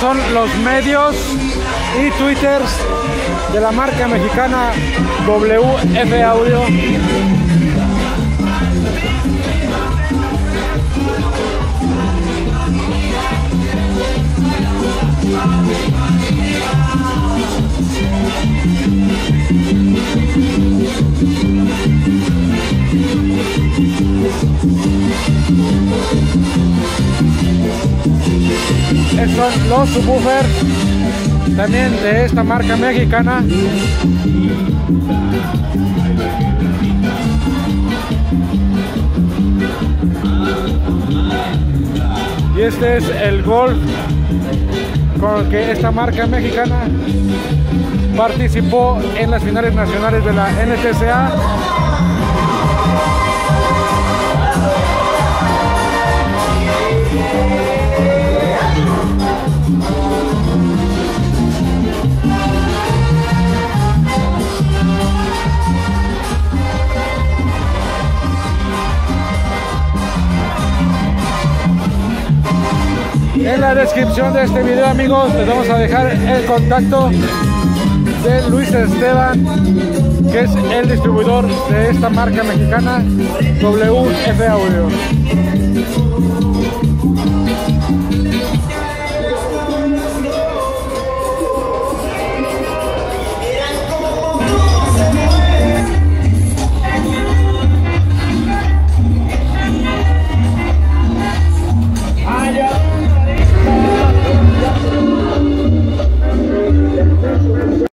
Son los medios y twitters de la marca mexicana WF Audio. Estos son los subwoofers también de esta marca mexicana. Y este es el Golf con el que esta marca mexicana participó en las finales nacionales de la NTCA. En la descripción de este video amigos les vamos a dejar el contacto de Luis Esteban que es el distribuidor de esta marca mexicana WF Audio.